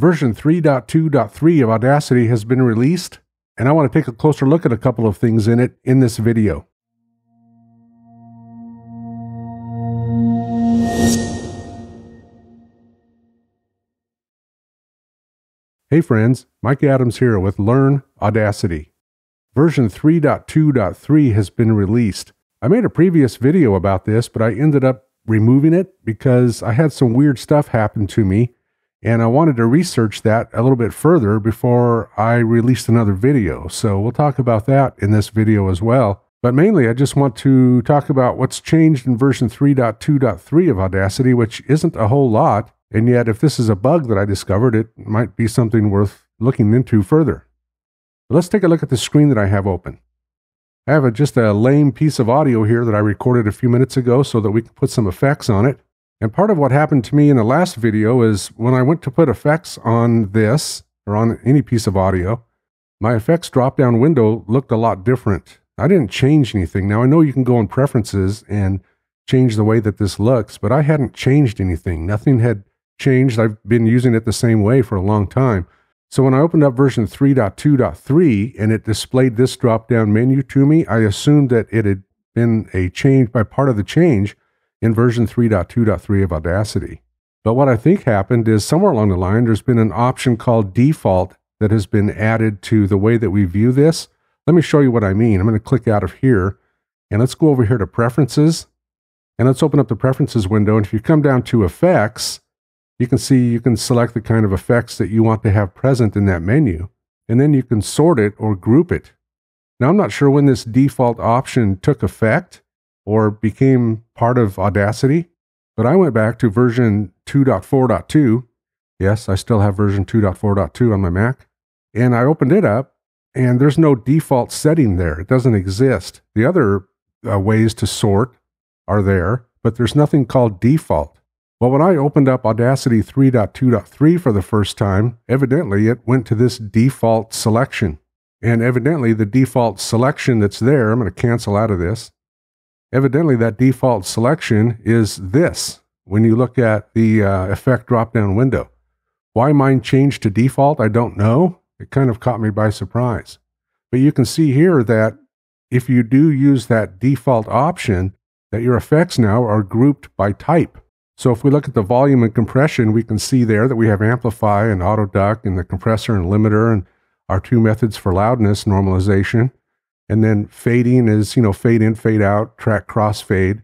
Version 3.2.3 of Audacity has been released, and I want to take a closer look at a couple of things in it in this video. Hey friends, Mike Adams here with Learn Audacity. Version 3.2.3 has been released. I made a previous video about this, but I ended up removing it because I had some weird stuff happen to me and I wanted to research that a little bit further before I released another video. So we'll talk about that in this video as well. But mainly, I just want to talk about what's changed in version 3.2.3 of Audacity, which isn't a whole lot. And yet, if this is a bug that I discovered, it might be something worth looking into further. But let's take a look at the screen that I have open. I have a, just a lame piece of audio here that I recorded a few minutes ago so that we can put some effects on it. And part of what happened to me in the last video is when I went to put effects on this or on any piece of audio, my effects drop down window looked a lot different. I didn't change anything. Now I know you can go in preferences and change the way that this looks, but I hadn't changed anything. Nothing had changed. I've been using it the same way for a long time. So when I opened up version 3.2.3 and it displayed this drop down menu to me, I assumed that it had been a change by part of the change in version 3.2.3 of Audacity. But what I think happened is somewhere along the line, there's been an option called default that has been added to the way that we view this. Let me show you what I mean. I'm going to click out of here and let's go over here to preferences and let's open up the preferences window. And if you come down to effects, you can see you can select the kind of effects that you want to have present in that menu. And then you can sort it or group it. Now, I'm not sure when this default option took effect, or became part of Audacity. But I went back to version 2.4.2. Yes, I still have version 2.4.2 on my Mac. And I opened it up, and there's no default setting there. It doesn't exist. The other uh, ways to sort are there, but there's nothing called default. Well, when I opened up Audacity 3.2.3 for the first time, evidently it went to this default selection. And evidently, the default selection that's there, I'm going to cancel out of this, Evidently, that default selection is this when you look at the uh, effect drop down window. Why mine changed to default, I don't know. It kind of caught me by surprise. But you can see here that if you do use that default option, that your effects now are grouped by type. So if we look at the volume and compression, we can see there that we have amplify and auto duck and the compressor and limiter and our two methods for loudness normalization. And then fading is, you know, fade in, fade out, track crossfade.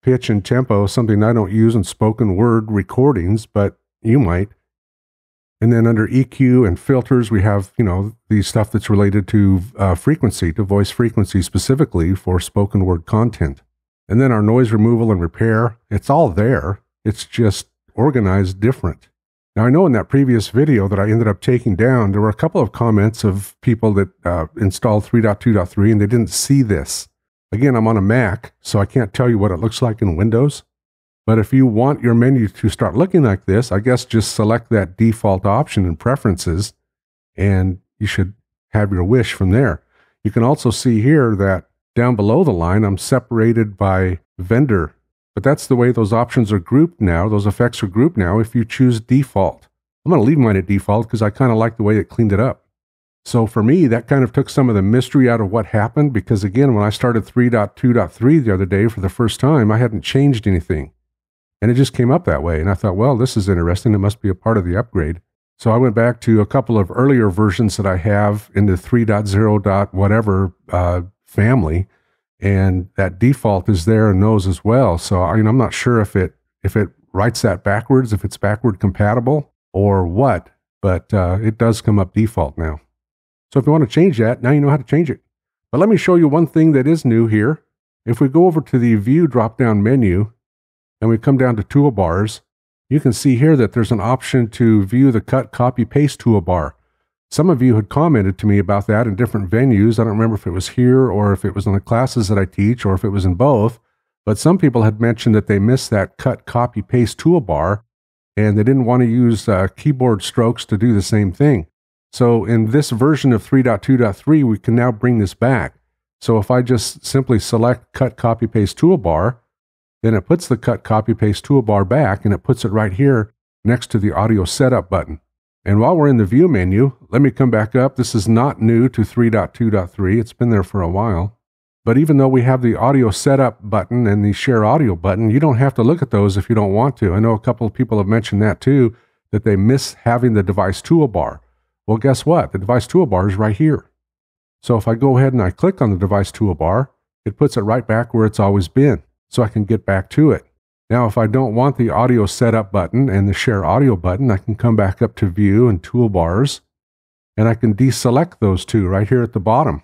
Pitch and tempo, something I don't use in spoken word recordings, but you might. And then under EQ and filters, we have, you know, the stuff that's related to uh, frequency, to voice frequency specifically for spoken word content. And then our noise removal and repair, it's all there. It's just organized different. Now, I know in that previous video that I ended up taking down, there were a couple of comments of people that uh, installed 3.2.3 and they didn't see this. Again, I'm on a Mac, so I can't tell you what it looks like in Windows. But if you want your menu to start looking like this, I guess just select that default option in preferences and you should have your wish from there. You can also see here that down below the line, I'm separated by vendor but that's the way those options are grouped now. Those effects are grouped now if you choose default. I'm going to leave mine at default because I kind of like the way it cleaned it up. So for me, that kind of took some of the mystery out of what happened because again, when I started 3.2.3 the other day for the first time, I hadn't changed anything. And it just came up that way. And I thought, well, this is interesting. It must be a part of the upgrade. So I went back to a couple of earlier versions that I have in the 3.0. whatever uh, family and that default is there in those as well. So I mean, I'm not sure if it if it writes that backwards, if it's backward compatible or what, but uh, it does come up default now. So if you want to change that, now you know how to change it. But let me show you one thing that is new here. If we go over to the View drop-down menu and we come down to toolbars, you can see here that there's an option to view the Cut, Copy, Paste toolbar. Some of you had commented to me about that in different venues. I don't remember if it was here or if it was in the classes that I teach or if it was in both. But some people had mentioned that they missed that cut, copy, paste toolbar and they didn't want to use uh, keyboard strokes to do the same thing. So in this version of 3.2.3, we can now bring this back. So if I just simply select cut, copy, paste toolbar, then it puts the cut, copy, paste toolbar back and it puts it right here next to the audio setup button. And while we're in the view menu, let me come back up. This is not new to 3.2.3. It's been there for a while. But even though we have the audio setup button and the share audio button, you don't have to look at those if you don't want to. I know a couple of people have mentioned that too, that they miss having the device toolbar. Well, guess what? The device toolbar is right here. So if I go ahead and I click on the device toolbar, it puts it right back where it's always been so I can get back to it. Now, if I don't want the audio setup button and the share audio button, I can come back up to view and toolbars and I can deselect those two right here at the bottom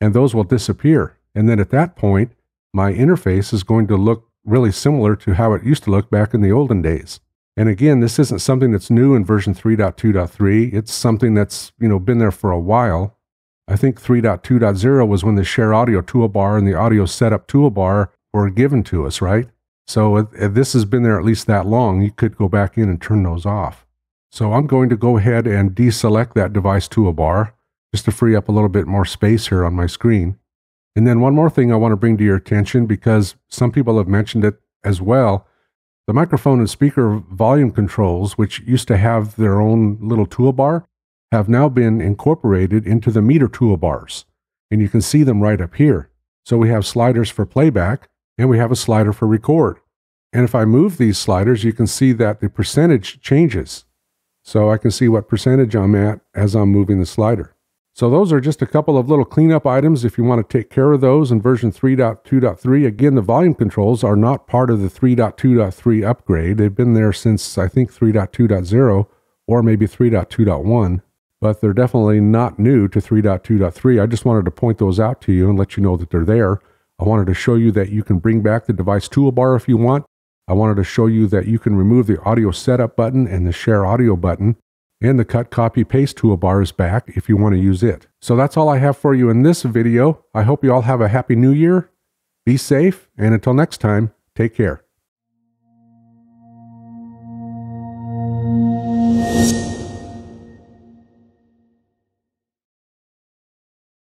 and those will disappear. And then at that point, my interface is going to look really similar to how it used to look back in the olden days. And again, this isn't something that's new in version 3.2.3. It's something that's, you know, been there for a while. I think 3.2.0 was when the share audio toolbar and the audio setup toolbar were given to us, right? So uh, if this has been there at least that long, you could go back in and turn those off. So I'm going to go ahead and deselect that device toolbar just to free up a little bit more space here on my screen. And then one more thing I want to bring to your attention because some people have mentioned it as well. The microphone and speaker volume controls, which used to have their own little toolbar, have now been incorporated into the meter toolbars. And you can see them right up here. So we have sliders for playback, and we have a slider for record. And if I move these sliders, you can see that the percentage changes. So I can see what percentage I'm at as I'm moving the slider. So those are just a couple of little cleanup items if you want to take care of those in version 3.2.3. Again, the volume controls are not part of the 3.2.3 upgrade. They've been there since I think 3.2.0 or maybe 3.2.1, but they're definitely not new to 3.2.3. I just wanted to point those out to you and let you know that they're there. I wanted to show you that you can bring back the device toolbar if you want. I wanted to show you that you can remove the audio setup button and the share audio button, and the cut copy paste toolbar is back if you want to use it. So that's all I have for you in this video. I hope you all have a happy new year. Be safe, and until next time, take care.